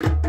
you